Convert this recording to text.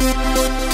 Música